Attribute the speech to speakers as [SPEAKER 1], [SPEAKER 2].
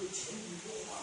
[SPEAKER 1] 为全局说话。